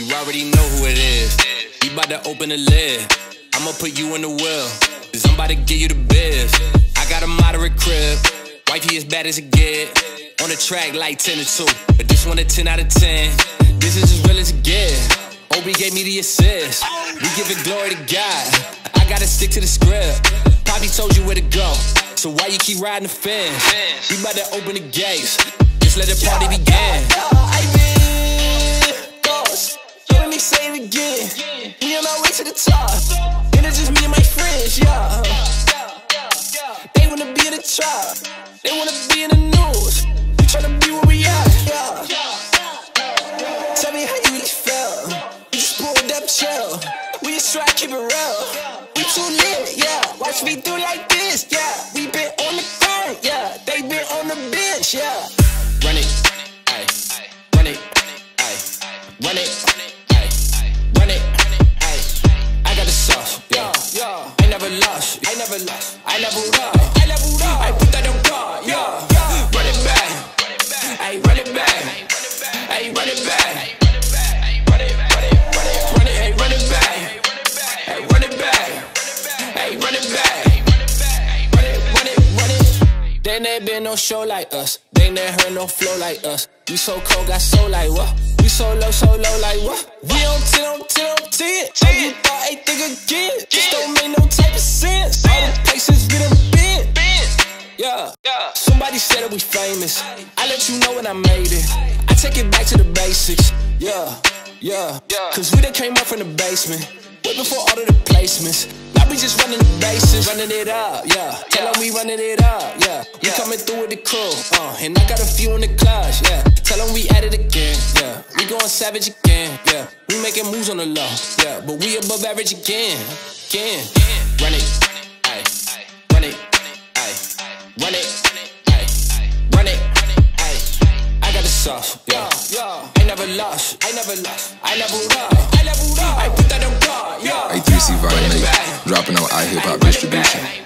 already know who it is. We about to open the lid. I'ma put you in the wheel. Cause I'm about to give you the biz. I got a moderate crib. Wifey as bad as it get. On the track like 10 to 2. But this one a 10 out of 10. This is as real as it get. Obi gave me the assist. We giving glory to God. I gotta stick to the script. Poppy told you where to go. So why you keep riding the fence? We about to open the gates. Just let the party begin. To the top. And it's just me and my friends, yeah. They wanna be in the trap. They wanna be in the news. We tryna be where we at, yeah. Tell me how you really felt. We just pulled up chill. We just try to keep it real. We too lit, yeah. Watch me do like this, yeah. We been on the grind, yeah. They been on the bench, yeah. Run it, ay, run it, ay, run it, lost, I never lost, I never lost, I never lost. I put that on guard, yeah. Run it back, ay, run it back, ay, run it back. Run run it, back. There ain't been no show like us. They never heard no flow like us. We so cold, got so like what? We so low, so low like what? We on 10 on 10 on 10. Oh, ain't think again. Just don't make no type of sense. All the places we done been. Yeah. Somebody said that we famous. I let you know when I made it. I take it back to the basics. Yeah, yeah. Cause we done came up from the basement. Way before all of the placements. We just running the bases, running it up, yeah. Tell them we running it up, yeah. We coming through with the crew, uh, and I got a few in the clutch, yeah. Tell them we at it again, yeah. We going savage again, yeah. We making moves on the low, yeah. But we above average again, again. Run it, ayy. Run it, ayy. Run it, ayy. Run it, ayy. I got the sauce, yeah. I never lost, I never lost, I never lost, I never lost. I put that on guard, yeah. A3C Volume 8, dropping on iHipHop Distribution.